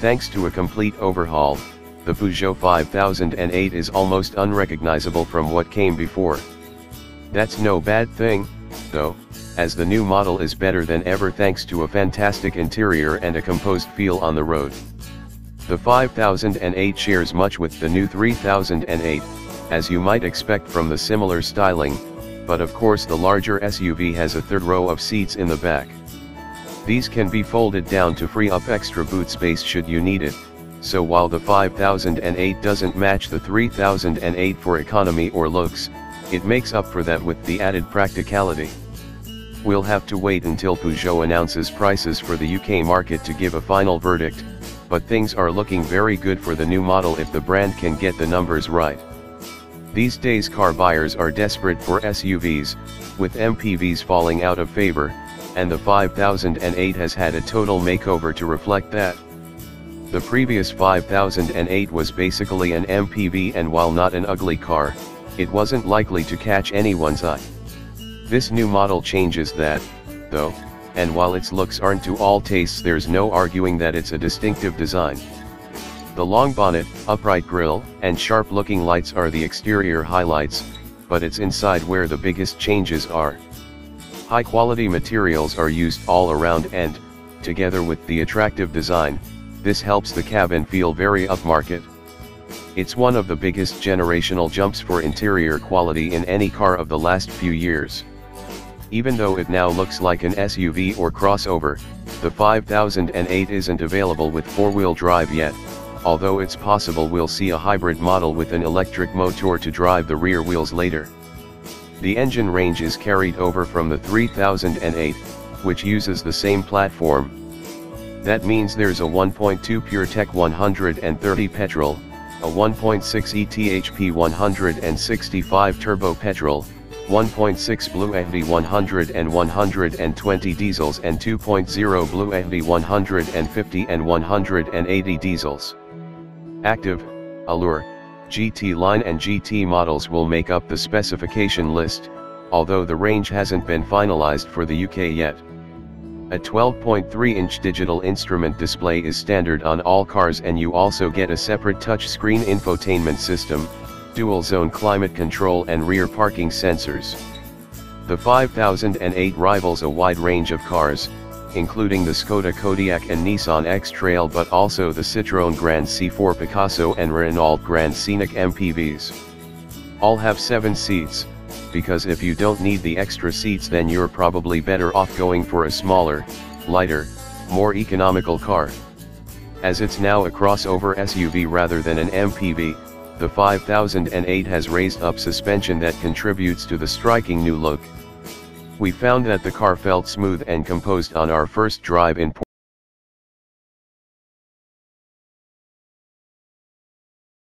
Thanks to a complete overhaul, the Peugeot 5008 is almost unrecognizable from what came before. That's no bad thing, though, as the new model is better than ever thanks to a fantastic interior and a composed feel on the road. The 5008 shares much with the new 3008, as you might expect from the similar styling, but of course the larger SUV has a third row of seats in the back. These can be folded down to free up extra boot space should you need it, so while the 5008 doesn't match the 3008 for economy or looks, it makes up for that with the added practicality. We'll have to wait until Peugeot announces prices for the UK market to give a final verdict, but things are looking very good for the new model if the brand can get the numbers right. These days car buyers are desperate for SUVs, with MPVs falling out of favor, and the 5008 has had a total makeover to reflect that. The previous 5008 was basically an MPV and while not an ugly car, it wasn't likely to catch anyone's eye. This new model changes that, though, and while its looks aren't to all tastes there's no arguing that it's a distinctive design. The long bonnet, upright grille, and sharp-looking lights are the exterior highlights, but it's inside where the biggest changes are. High-quality materials are used all around and, together with the attractive design, this helps the cabin feel very upmarket. It's one of the biggest generational jumps for interior quality in any car of the last few years. Even though it now looks like an SUV or crossover, the 5008 isn't available with four-wheel drive yet, although it's possible we'll see a hybrid model with an electric motor to drive the rear wheels later. The engine range is carried over from the 3008, which uses the same platform. That means there's a 1.2 PureTech 130 petrol, a 1.6 ETHP 165 turbo petrol, 1.6 BlueHDi 100 and 120 diesels and 2.0 BlueHDi 150 and 180 diesels. Active, Allure, GT line and GT models will make up the specification list, although the range hasn't been finalized for the UK yet. A 12.3-inch digital instrument display is standard on all cars and you also get a separate touchscreen infotainment system, dual-zone climate control and rear parking sensors. The 5008 rivals a wide range of cars, including the Skoda Kodiaq and Nissan X-Trail but also the Citroën Grand C4 Picasso and Renault Grand Scenic MPVs. All have 7 seats, because if you don't need the extra seats then you're probably better off going for a smaller, lighter, more economical car. As it's now a crossover SUV rather than an MPV, the 5008 has raised up suspension that contributes to the striking new look. We found that the car felt smooth and composed on our first drive in